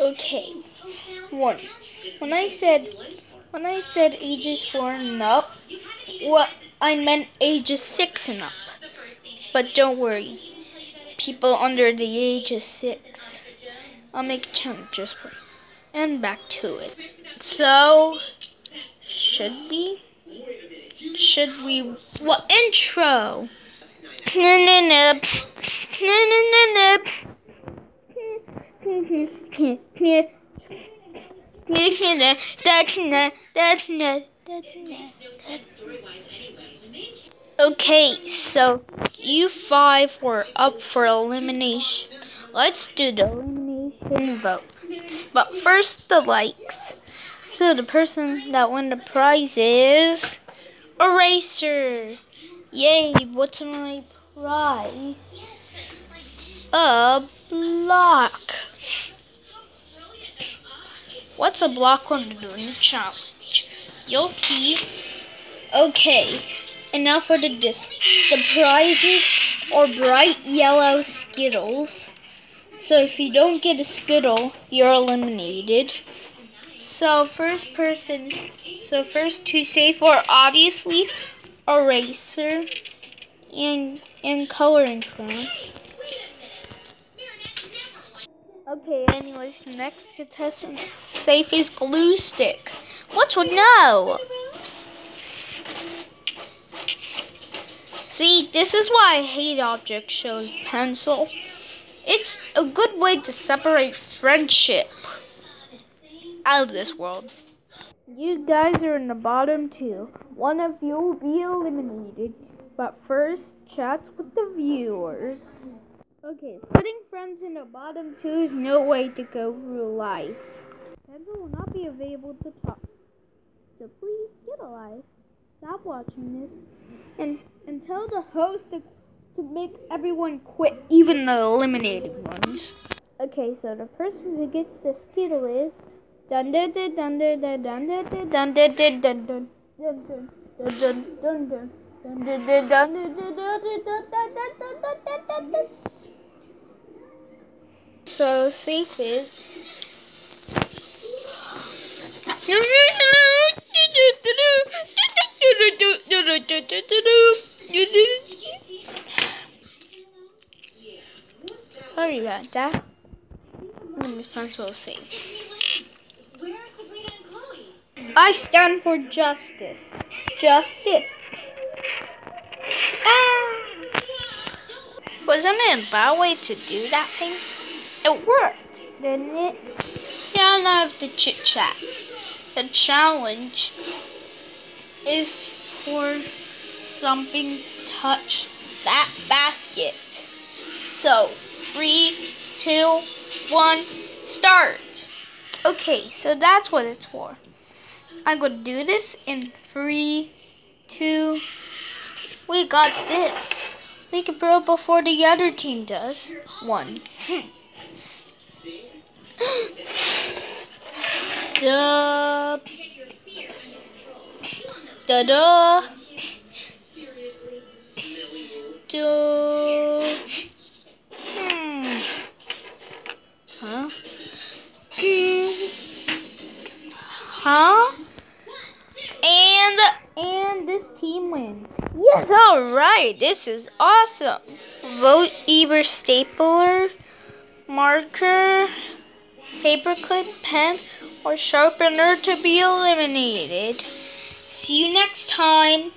Okay. One. When I said when I said ages four and up, what I meant ages six and up. But don't worry, people under the age of six. I'll make a challenge just for. And back to it. So, should we? Should we? What intro? Okay, so you five were up for elimination. Let's do the elimination vote. But first, the likes. So the person that won the prize is Eraser. Yay! What's my prize? A block. What's a block when doing a challenge? You'll see. Okay, enough for the dis. The prizes are bright yellow Skittles. So if you don't get a Skittle, you're eliminated. So first person, so first to say for obviously eraser and and coloring crayon. Okay, anyways, next contestant safe is glue stick. What's one no? See, this is why I hate object shows pencil. It's a good way to separate friendship out of this world. You guys are in the bottom two. One of you will be eliminated, but first, chats with the viewers. Okay, putting friends in the bottom two is no way to go through life. Pencil will not be available to talk. So please get alive. Stop watching this and and tell the host to to make everyone quit, even the eliminated ones. Okay, so the person who gets the skittle is dun dun dun dun dun dun dun dun dun dun dun dun dun dun dun dun dun so is Sorry about that. Me pencil safe. I stand for justice. Justice. Ah. Wasn't it a bad way to do that thing? It worked, didn't it? Yeah, now have the chit chat. The challenge is for something to touch that basket. So, three, two, one, start. Okay, so that's what it's for. I'm going to do this in three, two. We got this. We can throw before the other team does. One. Da da. Do. Hmm. Huh? Huh? And and this team wins. Yes, all right. This is awesome. Vote Eber stapler, marker, paperclip, pen, or sharpener to be eliminated. See you next time.